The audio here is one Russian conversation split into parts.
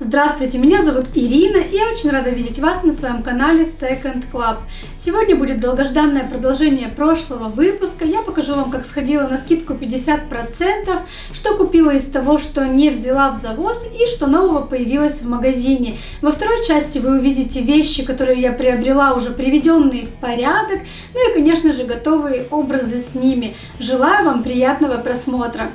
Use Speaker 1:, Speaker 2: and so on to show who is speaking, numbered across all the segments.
Speaker 1: Здравствуйте, меня зовут Ирина и я очень рада видеть вас на своем канале Second Club. Сегодня будет долгожданное продолжение прошлого выпуска. Я покажу вам, как сходила на скидку 50%, что купила из того, что не взяла в завоз и что нового появилось в магазине. Во второй части вы увидите вещи, которые я приобрела уже приведенные в порядок, ну и, конечно же, готовые образы с ними. Желаю вам приятного просмотра!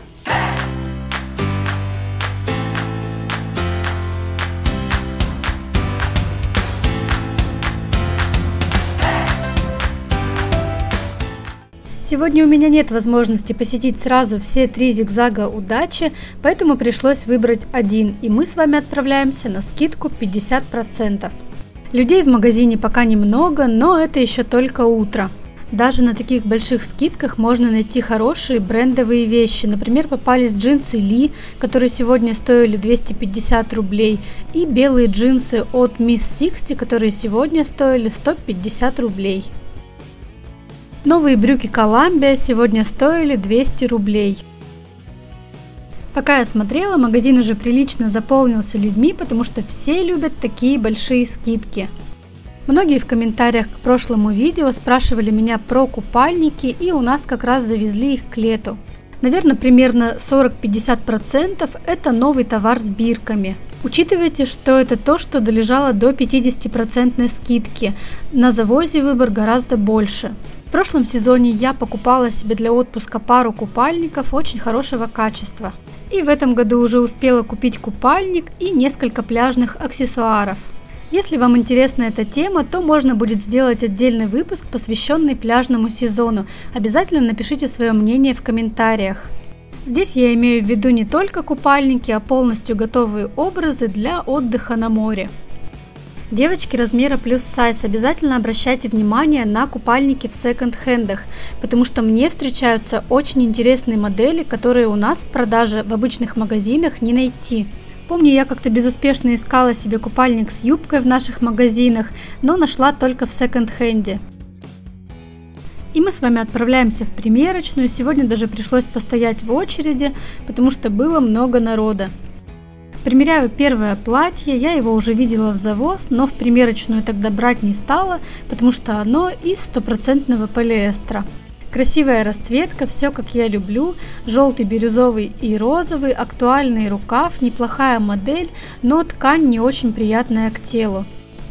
Speaker 1: Сегодня у меня нет возможности посетить сразу все три зигзага удачи, поэтому пришлось выбрать один, и мы с вами отправляемся на скидку 50%. Людей в магазине пока немного, но это еще только утро. Даже на таких больших скидках можно найти хорошие брендовые вещи. Например, попались джинсы Ли, которые сегодня стоили 250 рублей, и белые джинсы от Miss Sixty, которые сегодня стоили 150 рублей. Новые брюки Columbia сегодня стоили 200 рублей. Пока я смотрела, магазин уже прилично заполнился людьми, потому что все любят такие большие скидки. Многие в комментариях к прошлому видео спрашивали меня про купальники и у нас как раз завезли их к лету. Наверное, примерно 40-50% это новый товар с бирками. Учитывайте, что это то, что долежало до 50% скидки. На завозе выбор гораздо больше. В прошлом сезоне я покупала себе для отпуска пару купальников очень хорошего качества. И в этом году уже успела купить купальник и несколько пляжных аксессуаров. Если вам интересна эта тема, то можно будет сделать отдельный выпуск, посвященный пляжному сезону. Обязательно напишите свое мнение в комментариях. Здесь я имею в виду не только купальники, а полностью готовые образы для отдыха на море. Девочки размера плюс сайз, обязательно обращайте внимание на купальники в секонд-хендах, потому что мне встречаются очень интересные модели, которые у нас в продаже в обычных магазинах не найти. Помню, я как-то безуспешно искала себе купальник с юбкой в наших магазинах, но нашла только в секонд-хенде. И мы с вами отправляемся в примерочную. Сегодня даже пришлось постоять в очереди, потому что было много народа. Примеряю первое платье, я его уже видела в завоз, но в примерочную тогда брать не стала, потому что оно из стопроцентного полиэстера. Красивая расцветка, все как я люблю, желтый, бирюзовый и розовый, актуальный рукав, неплохая модель, но ткань не очень приятная к телу.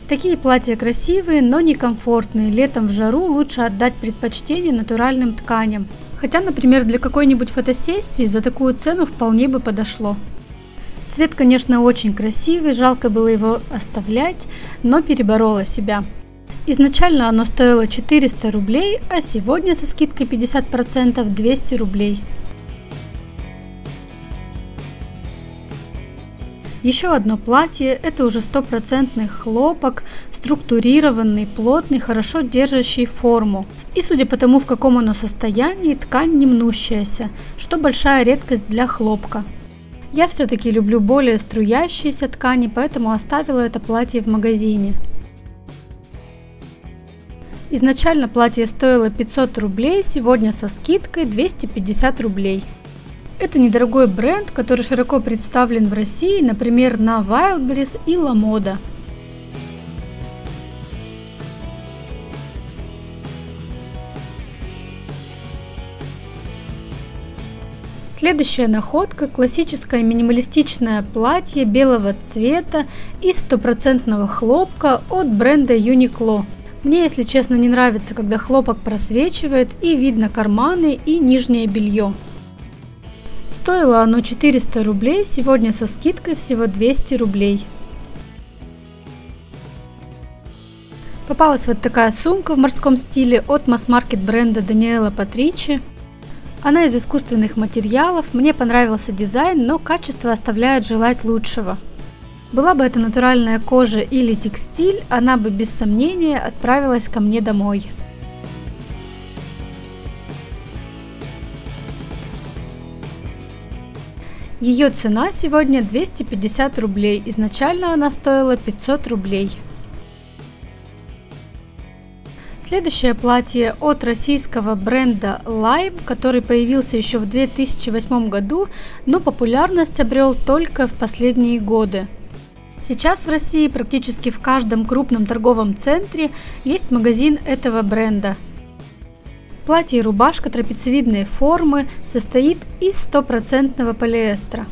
Speaker 1: Такие платья красивые, но некомфортные, летом в жару лучше отдать предпочтение натуральным тканям. Хотя, например, для какой-нибудь фотосессии за такую цену вполне бы подошло. Цвет, конечно, очень красивый, жалко было его оставлять, но переборола себя. Изначально оно стоило 400 рублей, а сегодня со скидкой 50% 200 рублей. Еще одно платье, это уже стопроцентный хлопок, структурированный, плотный, хорошо держащий форму. И судя по тому, в каком оно состоянии, ткань не мнущаяся, что большая редкость для хлопка. Я все-таки люблю более струящиеся ткани, поэтому оставила это платье в магазине. Изначально платье стоило 500 рублей, сегодня со скидкой 250 рублей. Это недорогой бренд, который широко представлен в России, например, на Wildberries и La. Следующая находка – классическое минималистичное платье белого цвета из стопроцентного хлопка от бренда Uniqlo. Мне, если честно, не нравится, когда хлопок просвечивает и видно карманы и нижнее белье. Стоило оно 400 рублей, сегодня со скидкой всего 200 рублей. Попалась вот такая сумка в морском стиле от масс-маркет бренда Даниэла Патричи. Она из искусственных материалов, мне понравился дизайн, но качество оставляет желать лучшего. Была бы это натуральная кожа или текстиль, она бы без сомнения отправилась ко мне домой. Ее цена сегодня 250 рублей, изначально она стоила 500 рублей. Следующее платье от российского бренда Lime, который появился еще в 2008 году, но популярность обрел только в последние годы. Сейчас в России практически в каждом крупном торговом центре есть магазин этого бренда. Платье и рубашка трапециевидной формы состоит из стопроцентного полиэстера.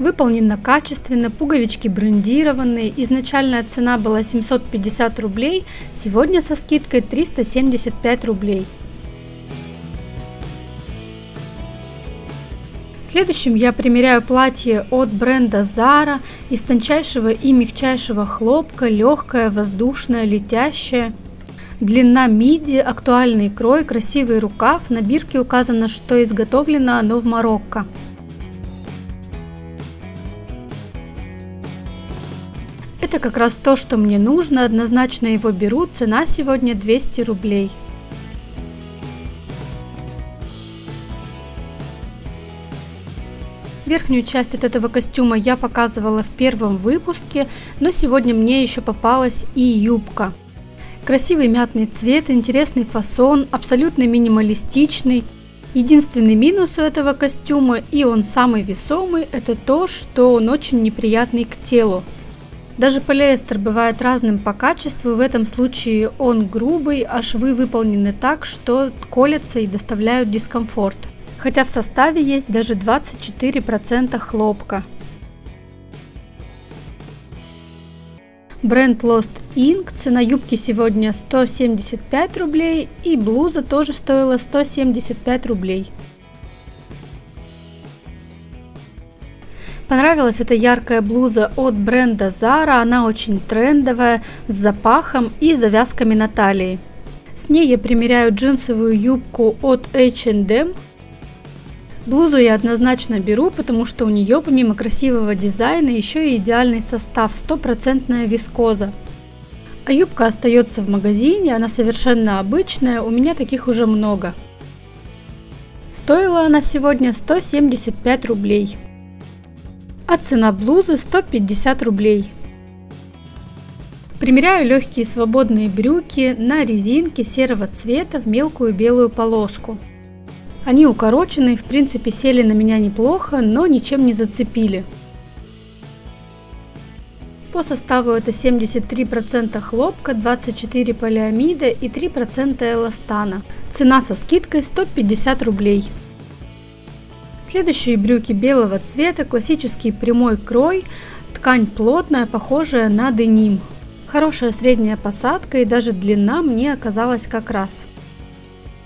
Speaker 1: Выполнено качественно, пуговички брендированные. Изначальная цена была 750 рублей, сегодня со скидкой 375 рублей. Следующим я примеряю платье от бренда Zara из тончайшего и мягчайшего хлопка, легкое, воздушное, летящее. Длина миди, актуальный крой, красивый рукав. На бирке указано, что изготовлено оно в Марокко. Как раз то, что мне нужно, однозначно его беру, цена сегодня 200 рублей. Верхнюю часть от этого костюма я показывала в первом выпуске, но сегодня мне еще попалась и юбка. Красивый мятный цвет, интересный фасон, абсолютно минималистичный. Единственный минус у этого костюма, и он самый весомый, это то, что он очень неприятный к телу. Даже полиэстер бывает разным по качеству, в этом случае он грубый, а швы выполнены так, что колятся и доставляют дискомфорт хотя в составе есть даже 24% хлопка. Бренд Lost Ink, цена юбки сегодня 175 рублей и блуза тоже стоила 175 рублей. Понравилась эта яркая блуза от бренда Zara, она очень трендовая, с запахом и завязками на талии. С ней я примеряю джинсовую юбку от H&M Блузу я однозначно беру, потому что у нее помимо красивого дизайна еще и идеальный состав, стопроцентная вискоза. А юбка остается в магазине, она совершенно обычная, у меня таких уже много. Стоила она сегодня 175 рублей. А цена блузы 150 рублей. Примеряю легкие свободные брюки на резинке серого цвета в мелкую белую полоску. Они укороченные, в принципе сели на меня неплохо, но ничем не зацепили. По составу это 73% хлопка, 24 полиамида и 3% эластана. Цена со скидкой 150 рублей. Следующие брюки белого цвета, классический прямой крой, ткань плотная, похожая на деним. Хорошая средняя посадка и даже длина мне оказалась как раз.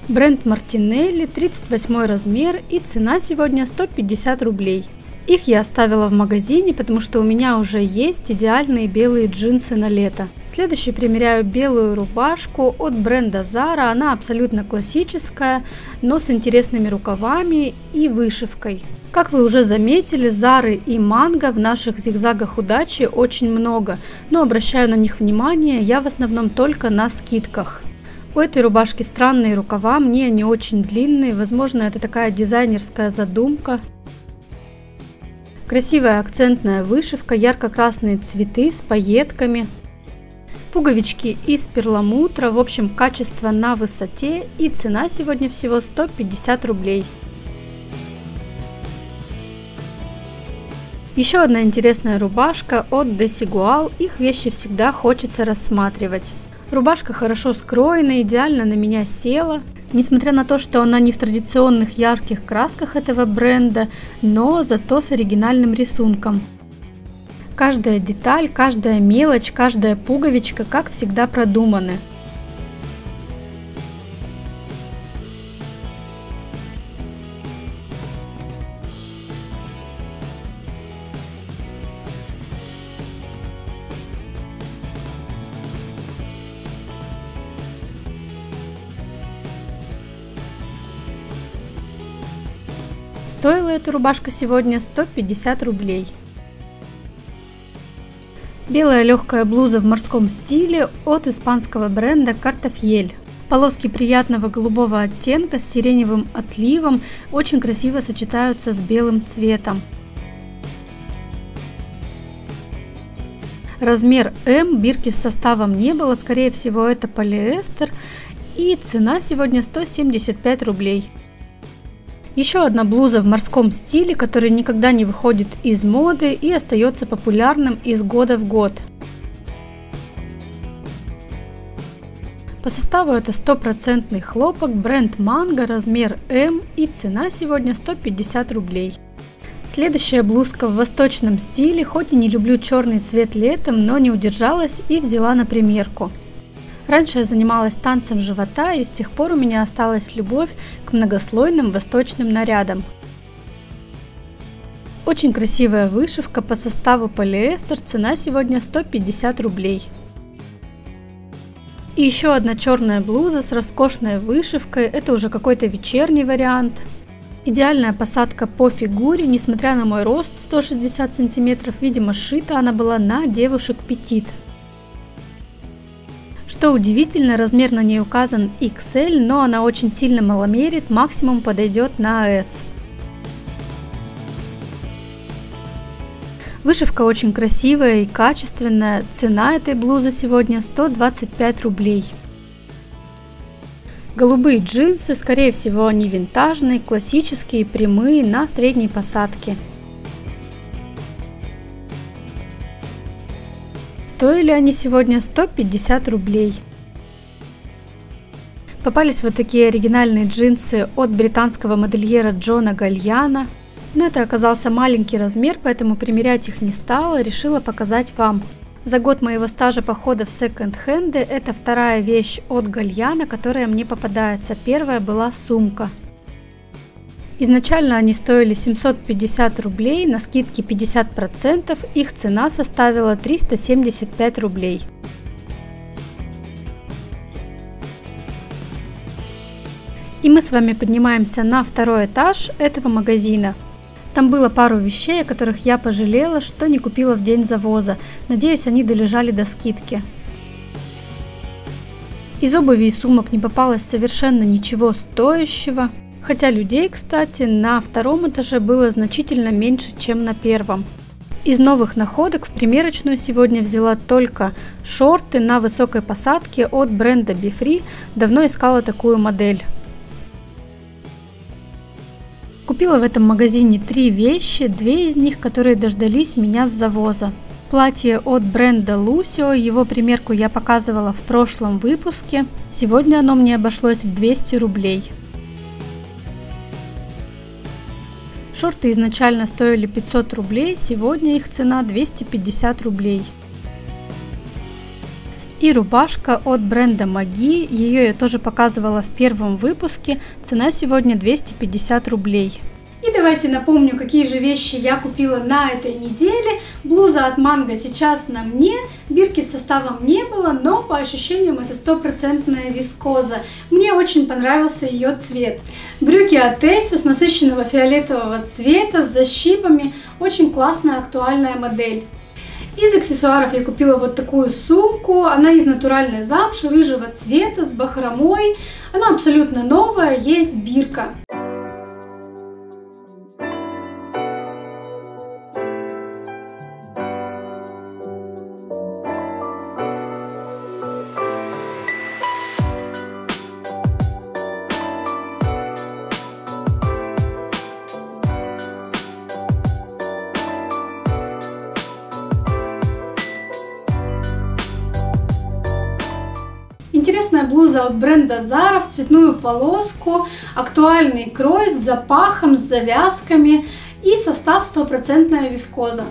Speaker 1: Бренд Мартинелли, 38 размер и цена сегодня 150 рублей. Их я оставила в магазине, потому что у меня уже есть идеальные белые джинсы на лето. Следующий примеряю белую рубашку от бренда Zara. Она абсолютно классическая, но с интересными рукавами и вышивкой. Как вы уже заметили, Зары и Манго в наших зигзагах удачи очень много, но обращаю на них внимание я в основном только на скидках. У этой рубашки странные рукава, мне они очень длинные, возможно это такая дизайнерская задумка. Красивая акцентная вышивка, ярко-красные цветы с пайетками. Пуговички из перламутра, в общем качество на высоте и цена сегодня всего 150 рублей. Еще одна интересная рубашка от Desigual, их вещи всегда хочется рассматривать. Рубашка хорошо скроена, идеально на меня села. Несмотря на то, что она не в традиционных ярких красках этого бренда, но зато с оригинальным рисунком. Каждая деталь, каждая мелочь, каждая пуговичка, как всегда, продуманы. Стоила эта рубашка сегодня 150 рублей. Белая легкая блуза в морском стиле от испанского бренда Картофьель. Полоски приятного голубого оттенка с сиреневым отливом очень красиво сочетаются с белым цветом. Размер М, бирки с составом не было, скорее всего это полиэстер и цена сегодня 175 рублей. Еще одна блуза в морском стиле, который никогда не выходит из моды и остается популярным из года в год. По составу это стопроцентный хлопок, бренд Манго, размер М и цена сегодня 150 рублей. Следующая блузка в восточном стиле, хоть и не люблю черный цвет летом, но не удержалась и взяла на примерку. Раньше я занималась танцем живота и с тех пор у меня осталась любовь к многослойным восточным нарядам. Очень красивая вышивка по составу полиэстер, цена сегодня 150 рублей. И еще одна черная блуза с роскошной вышивкой, это уже какой-то вечерний вариант. Идеальная посадка по фигуре, несмотря на мой рост 160 сантиметров, видимо сшита она была на девушек петит. Что удивительно, размер на ней указан XL, но она очень сильно маломерит, максимум подойдет на S. Вышивка очень красивая и качественная, цена этой блузы сегодня 125 рублей. Голубые джинсы, скорее всего они винтажные, классические, прямые, на средней посадке. Стоили они сегодня 150 рублей. Попались вот такие оригинальные джинсы от британского модельера Джона Гальяна. Но это оказался маленький размер, поэтому примерять их не стала, решила показать вам. За год моего стажа похода в секонд-хенды это вторая вещь от Гальяна, которая мне попадается. Первая была сумка. Изначально они стоили 750 рублей, на скидке 50%, их цена составила 375 рублей. И мы с вами поднимаемся на второй этаж этого магазина. Там было пару вещей, о которых я пожалела, что не купила в день завоза. Надеюсь, они долежали до скидки. Из обуви и сумок не попалось совершенно ничего стоящего. Хотя людей, кстати, на втором этаже было значительно меньше, чем на первом. Из новых находок в примерочную сегодня взяла только шорты на высокой посадке от бренда BeFree. Давно искала такую модель. Купила в этом магазине три вещи, две из них, которые дождались меня с завоза. Платье от бренда Lucio, его примерку я показывала в прошлом выпуске. Сегодня оно мне обошлось в 200 рублей. Шорты изначально стоили 500 рублей, сегодня их цена 250 рублей. И рубашка от бренда Маги, ее я тоже показывала в первом выпуске, цена сегодня 250 рублей. И давайте напомню, какие же вещи я купила на этой неделе. Блуза от Манго сейчас на мне, бирки с составом не было, но по ощущениям это стопроцентная вискоза. Мне очень понравился ее цвет. Брюки от Asos насыщенного фиолетового цвета с защипами, очень классная актуальная модель. Из аксессуаров я купила вот такую сумку. Она из натуральной замши, рыжего цвета, с бахромой. Она абсолютно новая, есть бирка. Блуза от бренда Zara в цветную полоску, актуальный крой с запахом, с завязками и состав стопроцентная вискоза.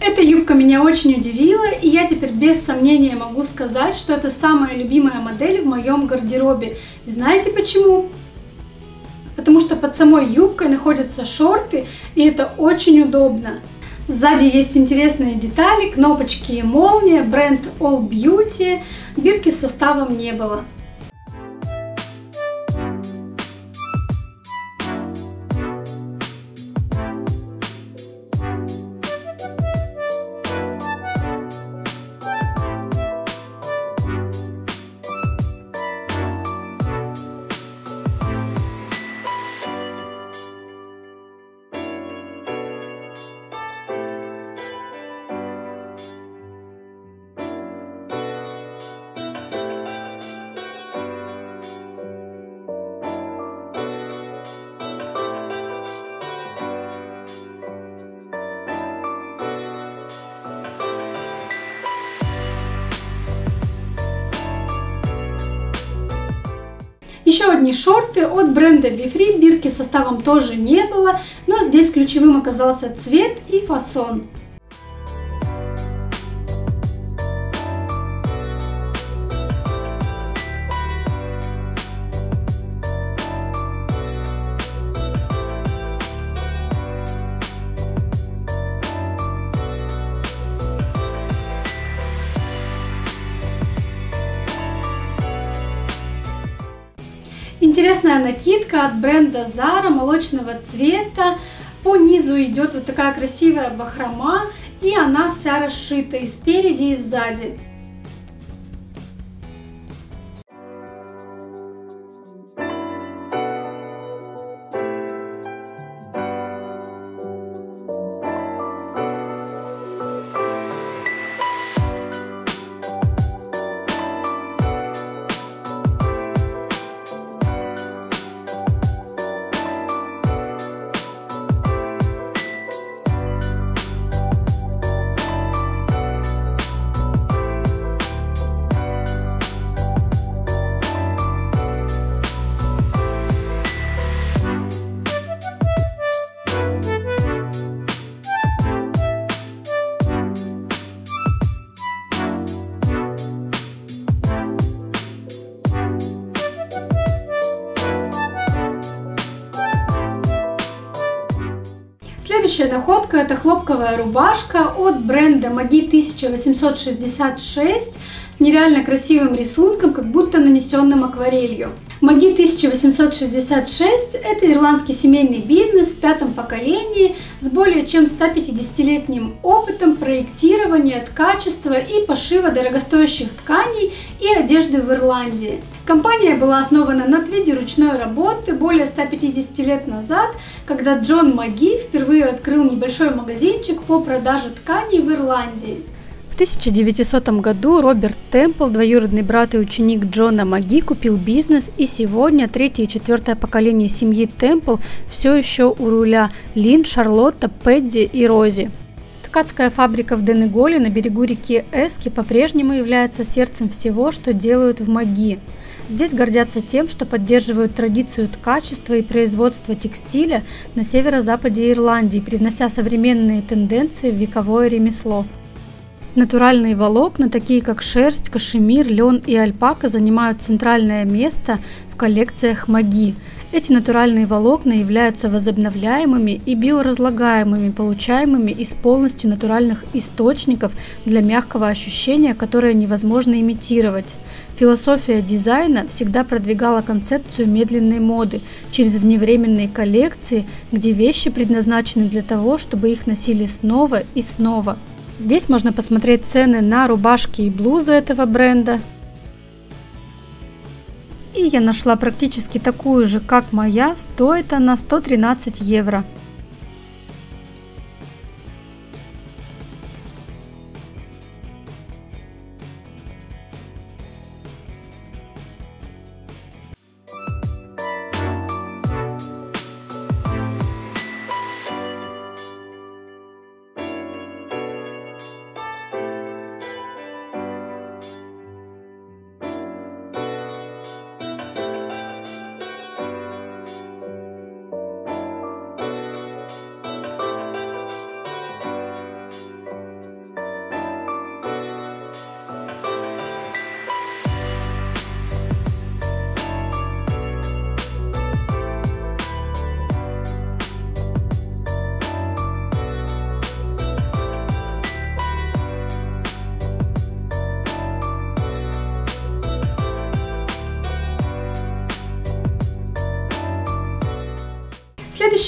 Speaker 1: Эта юбка меня очень удивила, и я теперь без сомнения могу сказать, что это самая любимая модель в моем гардеробе. И знаете почему? Потому что под самой юбкой находятся шорты, и это очень удобно. Сзади есть интересные детали, кнопочки и молния, бренд All Beauty, бирки с составом не было. Одни шорты от бренда Befree, бирки составом тоже не было, но здесь ключевым оказался цвет и фасон. Накидка от бренда Zara молочного цвета. По низу идет вот такая красивая бахрома, и она вся расшита и спереди, и сзади. Следующая находка это хлопковая рубашка от бренда Маги 1866 с нереально красивым рисунком, как будто нанесенным акварелью. Маги 1866 – это ирландский семейный бизнес в пятом поколении с более чем 150-летним опытом проектирования, ткачества и пошива дорогостоящих тканей и одежды в Ирландии. Компания была основана на виде ручной работы более 150 лет назад, когда Джон Маги впервые открыл небольшой магазинчик по продаже тканей в Ирландии.
Speaker 2: В 1900 году Роберт Темпл, двоюродный брат и ученик Джона Маги, купил бизнес, и сегодня третье и четвертое поколение семьи Темпл все еще у руля Лин, Шарлотта, Пэдди и Рози. Ткацкая фабрика в Денеголе на берегу реки Эски по-прежнему является сердцем всего, что делают в Маги. Здесь гордятся тем, что поддерживают традицию ткачества и производства текстиля на северо-западе Ирландии, привнося современные тенденции в вековое ремесло. Натуральные волокна, такие как шерсть, кашемир, лен и альпака, занимают центральное место в коллекциях маги. Эти натуральные волокна являются возобновляемыми и биоразлагаемыми, получаемыми из полностью натуральных источников для мягкого ощущения, которое невозможно имитировать. Философия дизайна всегда продвигала концепцию медленной моды через вневременные коллекции, где вещи предназначены для того, чтобы их носили снова и снова. Здесь можно посмотреть цены на рубашки и блузы этого бренда. И я нашла практически такую же, как моя, стоит она 113 евро.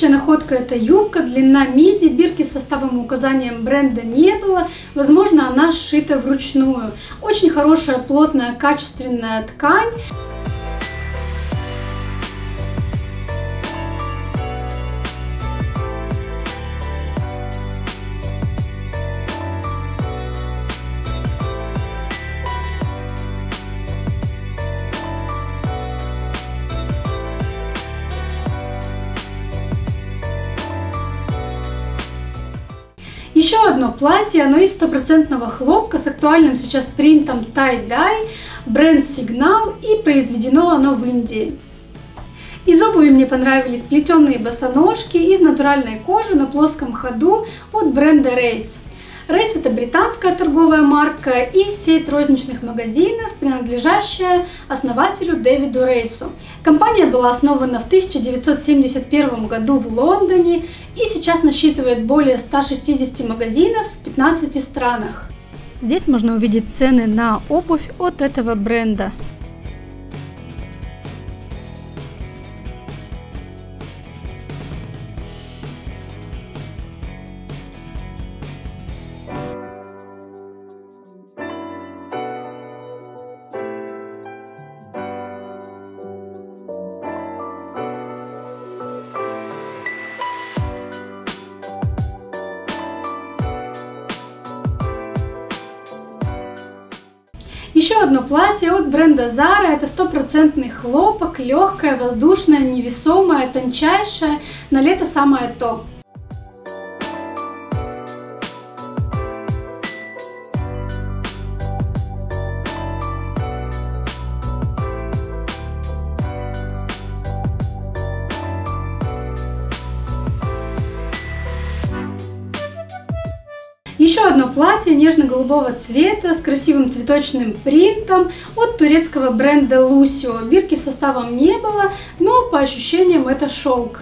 Speaker 1: Следующая находка это юбка, длина миди, бирки с составом и указанием бренда не было. Возможно, она сшита вручную. Очень хорошая, плотная, качественная ткань. Платье, оно из стопроцентного хлопка с актуальным сейчас принтом tie-dye, бренд Сигнал и произведено оно в Индии. Из обуви мне понравились плетеные босоножки из натуральной кожи на плоском ходу от бренда Race. Race это британская торговая марка и сеть розничных магазинов, принадлежащая основателю Дэвиду Рейсу. Компания была основана в 1971 году в Лондоне и сейчас насчитывает более 160 магазинов в 15 странах.
Speaker 2: Здесь можно увидеть цены на обувь от этого бренда.
Speaker 1: Еще одно платье от бренда Zara. Это стопроцентный хлопок, легкое, воздушное, невесомое, тончайшее. На лето самое то. Нежно-голубого цвета с красивым цветочным принтом от турецкого бренда Lucio. Бирки составом не было, но по ощущениям это шелк.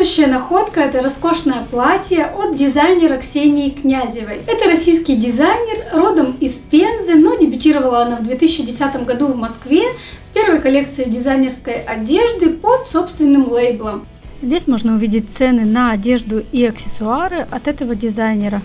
Speaker 1: Следующая находка это роскошное платье от дизайнера Ксении Князевой. Это российский дизайнер, родом из Пензы, но дебютировала она в 2010 году в Москве с первой коллекцией дизайнерской одежды под собственным лейблом.
Speaker 2: Здесь можно увидеть цены на одежду и аксессуары от этого дизайнера.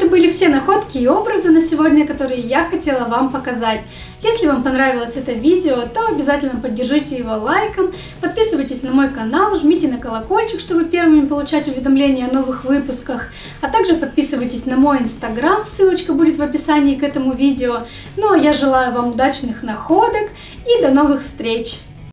Speaker 1: Это были все находки и образы на сегодня, которые я хотела вам показать. Если вам понравилось это видео, то обязательно поддержите его лайком, подписывайтесь на мой канал, жмите на колокольчик, чтобы первыми получать уведомления о новых выпусках, а также подписывайтесь на мой инстаграм, ссылочка будет в описании к этому видео. Ну а я желаю вам удачных находок и до новых встреч!